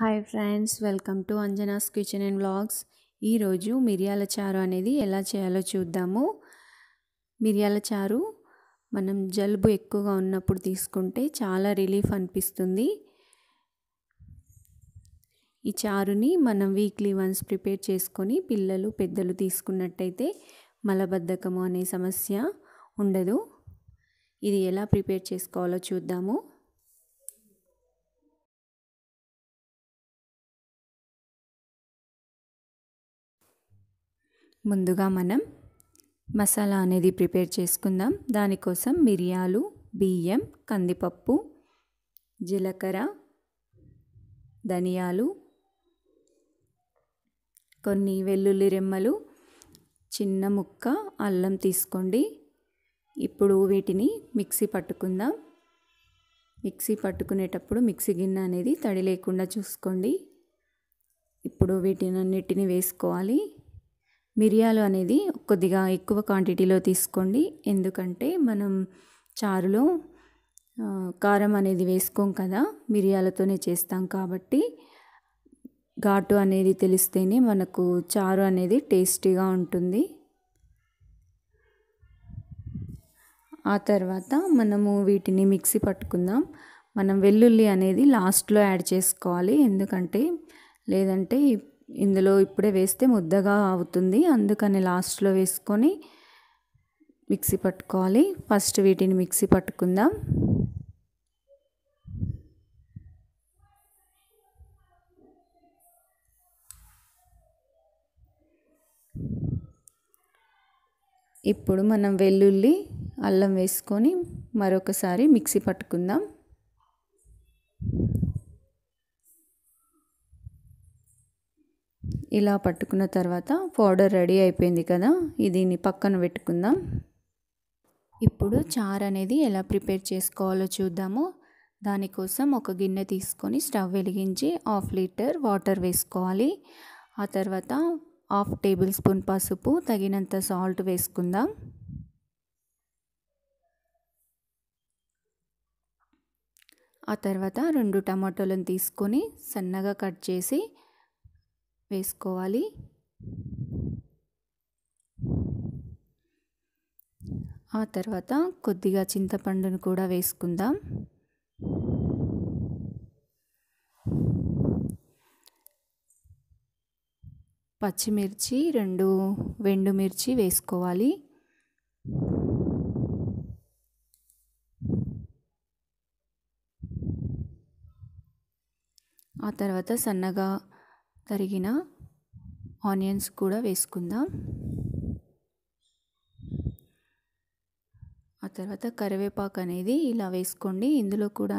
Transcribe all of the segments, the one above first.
Hi friends welcome to Anjana's kitchen and vlogs ఈరోజు మిరియాల చారు అనేది ఎలా చేయాలో చూద్దాము. మిరియాల చారు మనం జలుబు ఎక్కువగా ఉన్నప్పుడు తీసుకుంటే చాలా రిలీఫ్ అనిపిస్తుంది. ఈ చారుని మనం వీక్లీ వన్స్ ప్రిపేర్ చేసుకొని పిల్లలు పెద్దలు తీసుకున్నట్టయితే మలబద్ధకము అనే సమస్య ఉండదు. ఇది ఎలా ప్రిపేర్ చేసుకోవాలో చూద్దాము. ముందుగా మనం మసాలా అనేది ప్రిపేర్ చేసుకుందాం. దానికోసం మిరియాలు బియ్యం కందిపప్పు జీలకర్ర ధనియాలు కొన్ని వెల్లుల్లి రెమ్మలు చిన్న ముక్క అల్లం తీసుకోండి. ఇప్పుడు వీటిని మిక్సీ పట్టుకుందాం. మిక్సీ పట్టుకునేటప్పుడు మిక్సీ గిన్నె అనేది తడి లేకుండా చూసుకోండి. ఇప్పుడు వీటినన్నిటిని వేసుకోవాలి. మిరియాలు అనేది కొద్దిగా ఎక్కువ క్వాంటిటీలో తీసుకోండి. ఎందుకంటే మనం చారులో కారం అనేది వేసుకోం కదా మిరియాలతోనే చేస్తాం కాబట్టి ఘాటు అనేది తెలిస్తేనే మనకు చారు అనేది టేస్టీగా ఉంటుంది. ఆ తర్వాత మనము వీటిని మిక్సీ పట్టుకుందాం. మనం వెల్లుల్లి అనేది లాస్ట్లో యాడ్ చేసుకోవాలి. ఎందుకంటే లేదంటే ఇందులో ఇప్పుడే వేస్తే ముద్దగా అవుతుంది. అందుకని లాస్ట్లో వేసుకొని మిక్సీ పట్టుకోవాలి. ఫస్ట్ వీటిని మిక్సీ పట్టుకుందాం. ఇప్పుడు మనం వెల్లుల్లి అల్లం వేసుకొని మరొకసారి మిక్సీ పట్టుకుందాం. ఇలా పట్టుకున్న తర్వాత పౌడర్ రెడీ అయిపోయింది కదా దీన్ని పక్కన పెట్టుకుందాం. ఇప్పుడు చారు అనేది ఎలా ప్రిపేర్ చేసుకోవాలో చూద్దాము. దానికోసం ఒక గిన్నె తీసుకొని స్టవ్ వెలిగించి హాఫ్ లీటర్ వాటర్ వేసుకోవాలి. ఆ తర్వాత హాఫ్ టేబుల్ స్పూన్ పసుపు తగినంత సాల్ట్ వేసుకుందాం. ఆ తర్వాత రెండు టమాటోలను తీసుకొని సన్నగా కట్ చేసి వేసుకోవాలి. ఆ తర్వాత కొద్దిగా చింతపండును కూడా వేసుకుందాం. పచ్చిమిర్చి రెండు వెండుమిర్చి వేసుకోవాలి. ఆ తర్వాత సన్నగా తరిగిన ఆనియన్స్ కూడా వేసుకుందాం. ఆ తర్వాత కరివేపాకు అనేది ఇలా వేసుకోండి. ఇందులో కూడా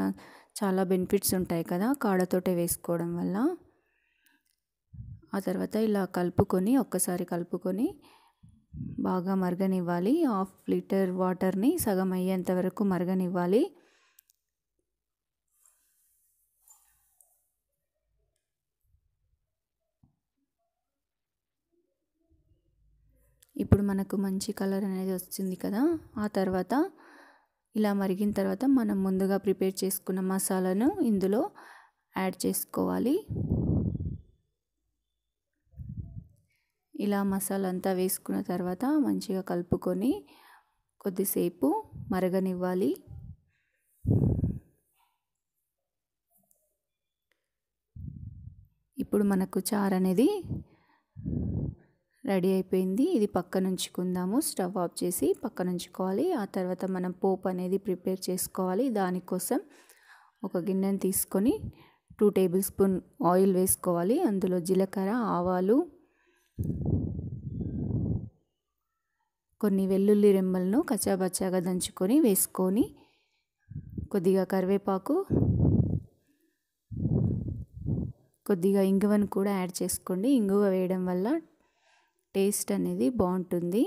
చాలా బెనిఫిట్స్ ఉంటాయి కదా కాడతోటే వేసుకోవడం వల్ల. ఆ తర్వాత ఇలా కలుపుకొని ఒక్కసారి కలుపుకొని బాగా మరగనివ్వాలి. హాఫ్ లీటర్ వాటర్ని సగం అయ్యేంత వరకు మరగనివ్వాలి. ఇప్పుడు మనకు మంచి కలర్ అనేది వస్తుంది కదా ఆ తర్వాత ఇలా మరిగిన తర్వాత మనం ముందుగా ప్రిపేర్ చేసుకున్న మసాలాను ఇందులో యాడ్ చేసుకోవాలి. ఇలా మసాలా అంతా వేసుకున్న తర్వాత మంచిగా కలుపుకొని కొద్దిసేపు మరగనివ్వాలి. ఇప్పుడు మనకు చారు అనేది రెడీ అయిపోయింది. ఇది పక్కన ఉంచుకుందాము. స్టవ్ ఆఫ్ చేసి పక్కన ఉంచుకోవాలి. ఆ తర్వాత మనం పోపు అనేది ప్రిపేర్ చేసుకోవాలి. దానికోసం ఒక గిన్నెను తీసుకొని టూ టేబుల్ స్పూన్ ఆయిల్ వేసుకోవాలి. అందులో జీలకర్ర ఆవాలు కొన్ని వెల్లుల్లి రెమ్మలను కచ్చాబచ్చాగా దంచుకొని వేసుకొని కొద్దిగా కరివేపాకు కొద్దిగా ఇంగువను కూడా యాడ్ చేసుకోండి. ఇంగువ వేయడం వల్ల టేస్ట్ అనేది బాగుంటుంది.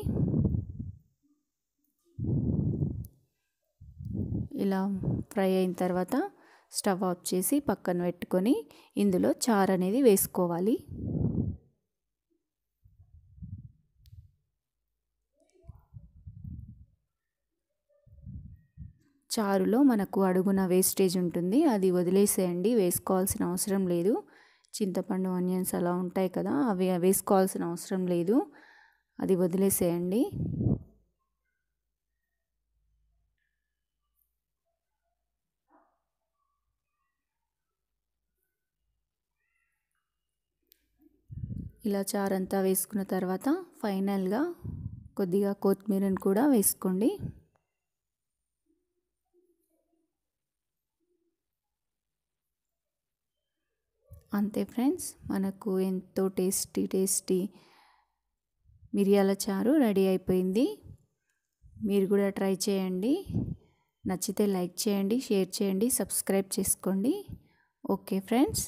ఇలా ఫ్రై అయిన తర్వాత స్టవ్ ఆఫ్ చేసి పక్కన పెట్టుకొని ఇందులో చారు అనేది వేసుకోవాలి. చారులో మనకు అడుగున వేస్టేజ్ ఉంటుంది. అది వదిలేసేయండి వేసుకోవాల్సిన అవసరం లేదు. చింతపండు ఆనియన్స్ అలా ఉంటాయి కదా అవి వేసుకోవాల్సిన అవసరం లేదు. అది వదిలేసేయండి. ఇలా చారంతా వేసుకున్న తర్వాత ఫైనల్గా కొద్దిగా కొత్తిమీరని కూడా వేసుకోండి. అంతే ఫ్రెండ్స్ మనకు ఎంతో టేస్టీ టేస్టీ మిరియాల చారు రెడీ అయిపోయింది. మీరు కూడా ట్రై చేయండి. నచ్చితే లైక్ చేయండి షేర్ చేయండి సబ్స్క్రైబ్ చేసుకోండి. Okay friends.